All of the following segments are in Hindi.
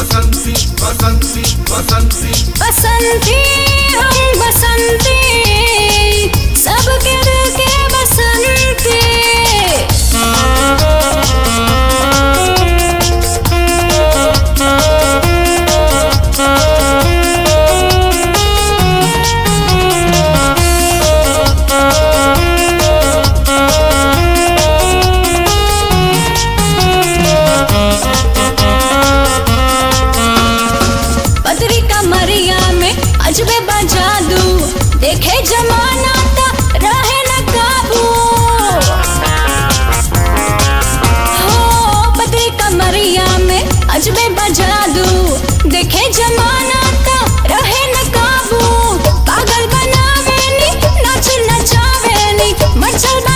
बसंती बसंती बसंती बसंती। हम बसंती। Soy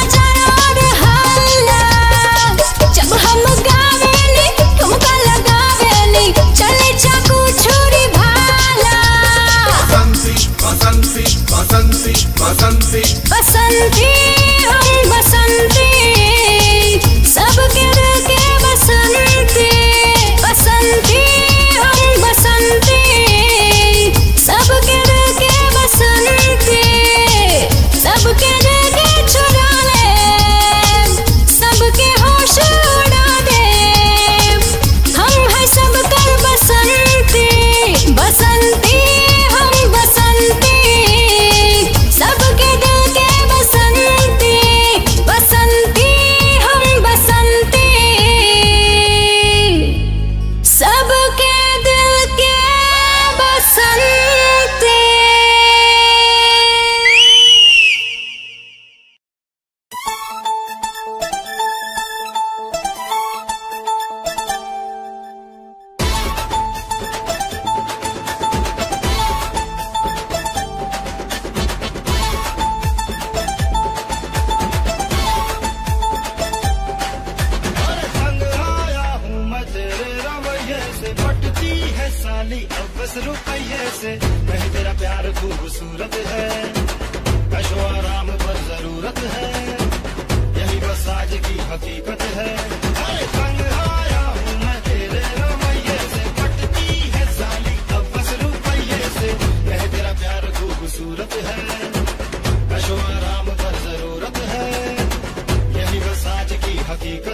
खूबसूरत है। ऐशो आराम पर ज़रूरत है। यही बस आज की हकीकत है। तंग आया तेरे पटती है साली, अब तेरा प्यार खूबसूरत है। ज़रूरत है। यही की हकीकत